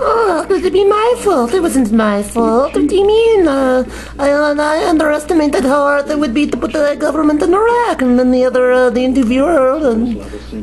Oh, it be my fault? It wasn't my fault. What do you mean? Uh, I, I underestimated how hard it would be to put the government in Iraq. And then the other, uh, the interviewer, uh,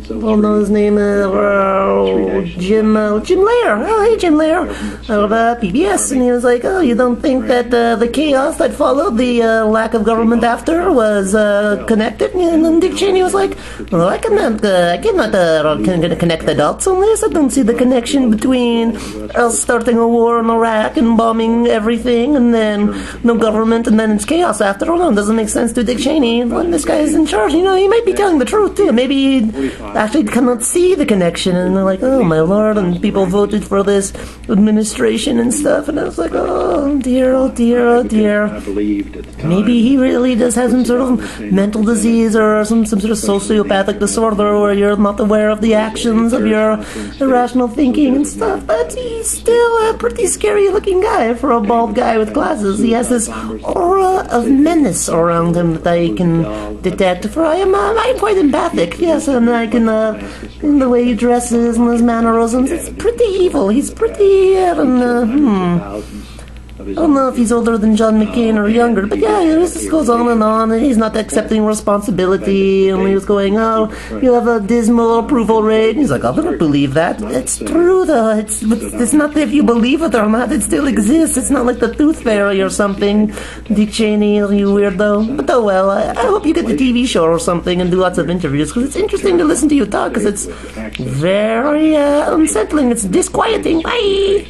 well, know his name, uh, uh, Jim, uh, Jim Lehrer. Oh, hey, Jim Lehrer, of uh, PBS. And he was like, oh, you don't think that uh, the chaos that followed the uh, lack of government after was uh, connected? And then Dick Cheney was like, well, I cannot, uh, I cannot uh, connect the dots on this. I don't see the connection between us starting a war in Iraq and bombing everything, and then no government, and then it's chaos after. all. it doesn't make sense to Dick Cheney when this guy is in charge. You know, he might be telling the truth too. Maybe he actually cannot see the connection, and they're like, oh my lord, and people voted for this administration and stuff, and I was like, oh dear, oh dear, oh dear. Maybe he really does have some sort of mental disease or some, some sort of sociopathic disorder where you're not aware of the actions of your irrational thinking and stuff, but he's still a pretty scary looking guy for a bald guy with glasses. He has this aura of menace around him that I can detect. For I am, uh, I'm quite empathic, yes, and I can, uh, in the way he dresses and his mannerisms, it's pretty evil. He's pretty, know, hmm. I don't know if he's older than John McCain or younger, but yeah, this just goes on and on, and he's not accepting responsibility, and he was going, oh, you have a dismal approval rate. And he's like, I don't believe that. It's true, though. It's, it's not if you believe it or not, it still exists. It's not like the Tooth Fairy or something. Dick Cheney, you weirdo. But oh well, I, I hope you get the TV show or something and do lots of interviews, because it's interesting to listen to you talk, because it's very uh, unsettling. It's disquieting. Bye!